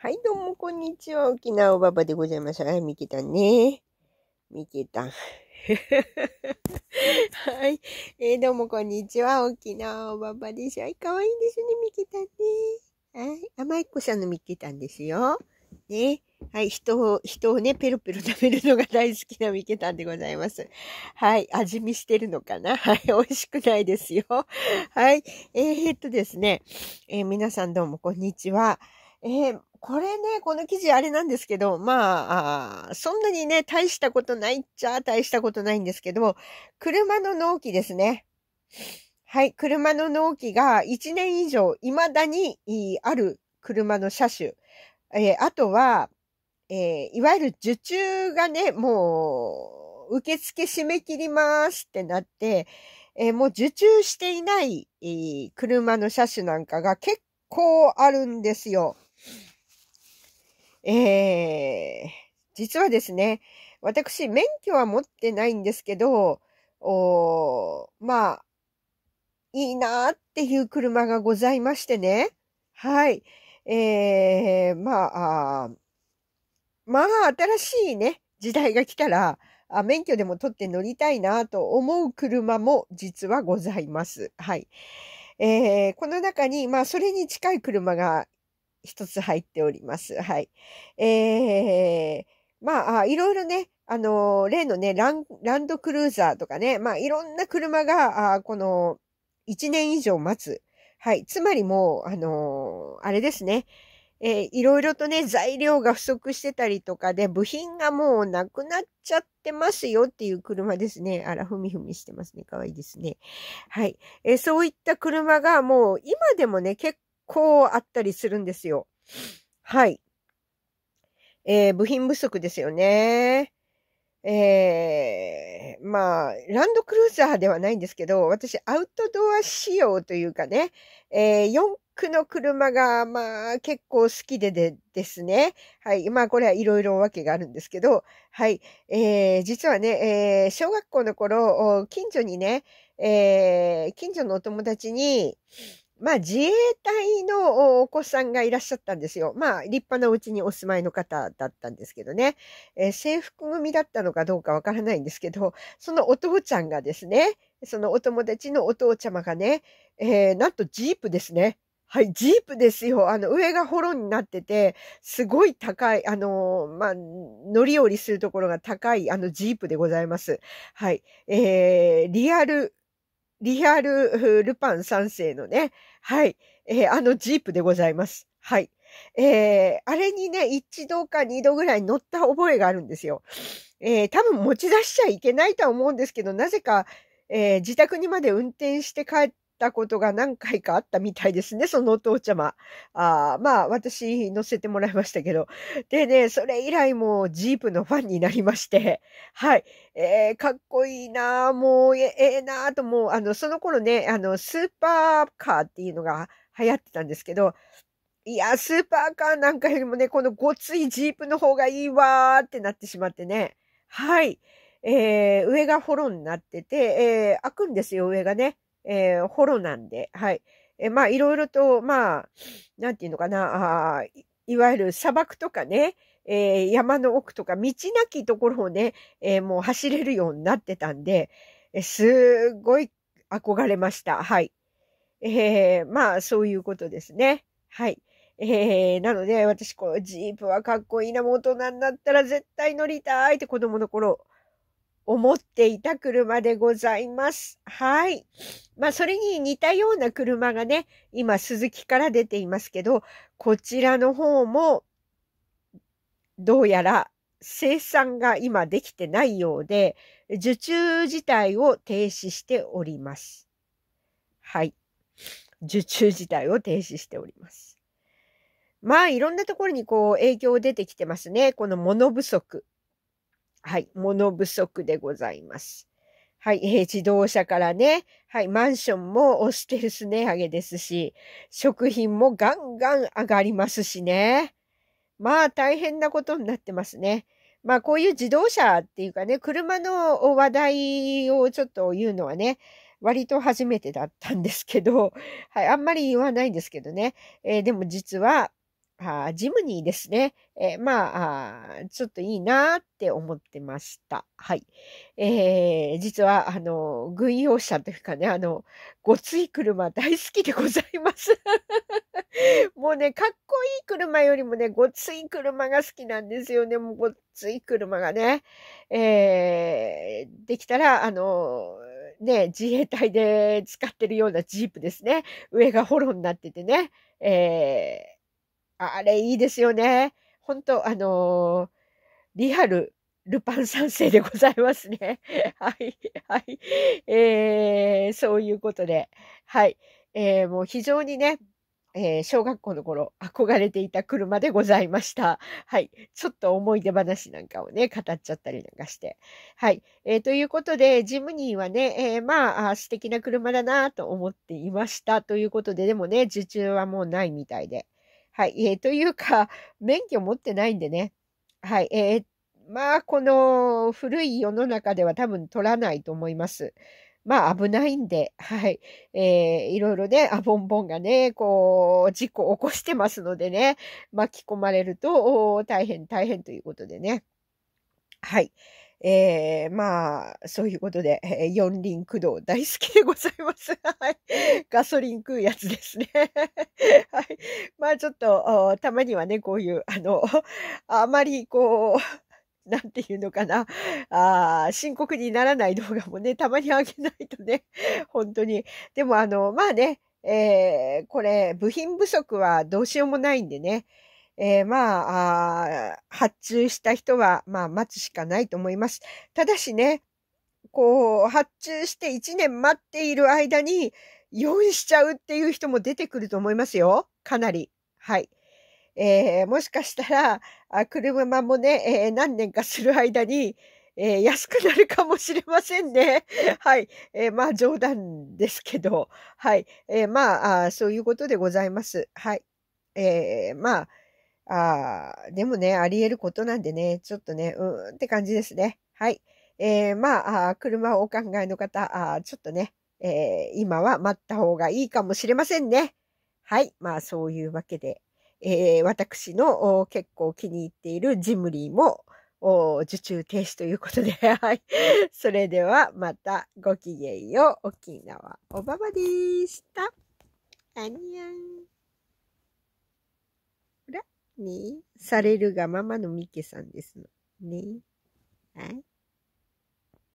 はい、どうも、こんにちは。沖縄おばばでございます。はい、みけたね。みけた。はい。えー、どうも、こんにちは。沖縄おばばです。はい、かわいいですね、みけたね。はい。甘い子さんのみけたんですよ。ね。はい。人を、人をね、ペロペロ食べるのが大好きなみけたんでございます。はい。味見してるのかなはい。美味しくないですよ。はい。えー、っとですね。えー、皆さんどうもこんにちは。えー、これね、この記事あれなんですけど、まあそんなにね、大したことないっちゃ大したことないんですけど、車の納期ですね。はい、車の納期が1年以上、未だにある車の車種。えー、あとは、えー、いわゆる受注がね、もう、受付締め切りますってなって、えー、もう受注していない、車の車種なんかが結構あるんですよ。えー、実はですね、私、免許は持ってないんですけど、おまあ、いいなーっていう車がございましてね。はい。えー、まあ、あまあ、新しいね、時代が来たら、あ免許でも取って乗りたいなと思う車も実はございます。はい。えー、この中に、まあ、それに近い車が一つ入っております。はい。えー、まあ、いろいろね、あの、例のねラン、ランドクルーザーとかね、まあ、いろんな車が、あこの、1年以上待つ。はい。つまりもう、あのあれですね。えー、いろいろとね、材料が不足してたりとかで、部品がもうなくなっちゃってますよっていう車ですね。あら、ふみふみしてますね。かわいいですね。はい。えー、そういった車がもう今でもね、結構あったりするんですよ。はい。えー、部品不足ですよね。えー、まあ、ランドクルーザーではないんですけど、私、アウトドア仕様というかね、えー、4区の車が、まあ、結構好きででですね。はい。まあ、これはいろいろわけがあるんですけど、はい。えー、実はね、えー、小学校の頃、近所にね、えー、近所のお友達に、まあ自衛隊のお子さんがいらっしゃったんですよ。まあ立派なうちにお住まいの方だったんですけどね。えー、制服組だったのかどうかわからないんですけど、そのお父ちゃんがですね、そのお友達のお父ちゃまがね、えー、なんとジープですね。はい、ジープですよ。あの、上がホロになってて、すごい高い、あの、まあ、乗り降りするところが高い、あの、ジープでございます。はい。えー、リアルリアルルパン三世のね、はい、えー、あのジープでございます。はい。えー、あれにね、一度か二度ぐらい乗った覚えがあるんですよ。えー、多分持ち出しちゃいけないとは思うんですけど、なぜか、えー、自宅にまで運転して帰ったことが何回かあったみたいですね、そのお父ちゃま。あまあ、私乗せてもらいましたけど。でね、それ以来もジープのファンになりまして、はい。えー、かっこいいなもう、ええー、なと、もう、あの、その頃ね、あの、スーパーカーっていうのが流行ってたんですけど、いや、スーパーカーなんかよりもね、このごついジープの方がいいわーってなってしまってね。はい。えー、上がフォローになってて、えー、開くんですよ、上がね。えー、ホロなんで、はい。えー、まあ、いろいろと、まあ、なんていうのかな、あいわゆる砂漠とかね、えー、山の奥とか、道なきところをね、えー、もう走れるようになってたんで、えー、すごい憧れました。はい。えー、まあ、そういうことですね。はい。えー、なので、私、このジープはかっこいいな、もう大人になったら絶対乗りたいって子供の頃思っていた車でございます。はい。まあ、それに似たような車がね、今、鈴木から出ていますけど、こちらの方も、どうやら生産が今できてないようで、受注自体を停止しております。はい。受注自体を停止しております。まあ、いろんなところにこう影響出てきてますね。この物不足。はい、物不足でございます。はい、えー、自動車からね、はい、マンションもステルス値上げですし、食品もガンガン上がりますしね。まあ大変なことになってますね。まあこういう自動車っていうかね、車の話題をちょっと言うのはね、割と初めてだったんですけど、はい、あんまり言わないんですけどね。えー、でも実は、あジムニーですね。えー、まあちょっといいなって思ってました。はい。えー、実は、あの、軍用車というかね、あの、ごつい車大好きでございます。もうね、かっこいい車よりもね、ごつい車が好きなんですよね。もうごつい車がね。えー、できたら、あの、ね、自衛隊で使ってるようなジープですね。上がホロになっててね。えーあれいいですよね。本当あのー、リアル、ルパン三世でございますね。はい、はい。えー、そういうことで、はい。えー、もう非常にね、えー、小学校の頃憧れていた車でございました。はい。ちょっと思い出話なんかをね、語っちゃったりなんかして。はい。えー、ということで、ジムニーはね、えー、まあ素敵な車だなと思っていました。ということで、でもね、受注はもうないみたいで。はい。えー、というか、免許持ってないんでね。はい。えー、まあ、この古い世の中では多分取らないと思います。まあ危ないんで、はい。えー、いろいろね、あ、ボンボンがね、こう、事故を起こしてますのでね、巻き込まれると大変大変ということでね。はい。えー、まあ、そういうことで、えー、四輪駆動大好きでございます。はい。ガソリン食うやつですね。はい。まあちょっと、たまにはね、こういう、あの、あまりこう、なんていうのかな。あ深刻にならない動画もね、たまにあげないとね、本当に。でもあの、まあね、えー、これ、部品不足はどうしようもないんでね、えー、まあ、発注した人は、まあ、待つしかないと思います。ただしね、こう、発注して1年待っている間に、用意しちゃうっていう人も出てくると思いますよ。かなり。はい。えー、もしかしたら、あ車もね、えー、何年かする間に、えー、安くなるかもしれませんね。はい。えー、まあ、冗談ですけど、はい。えー、まああ、そういうことでございます。はい。えまあ、あ、でもね、あり得ることなんでね、ちょっとね、うーんって感じですね。はい。えー、まあ、車をお考えの方、あちょっとね、えー、今は待った方がいいかもしれませんね。はい。まあ、そういうわけで、えー、私の結構気に入っているジムリーも、受注停止ということで、はい。それでは、またごきげんよう。沖縄おばばでした。あにゃん。ねされるがままのミケさんですの。ねはい。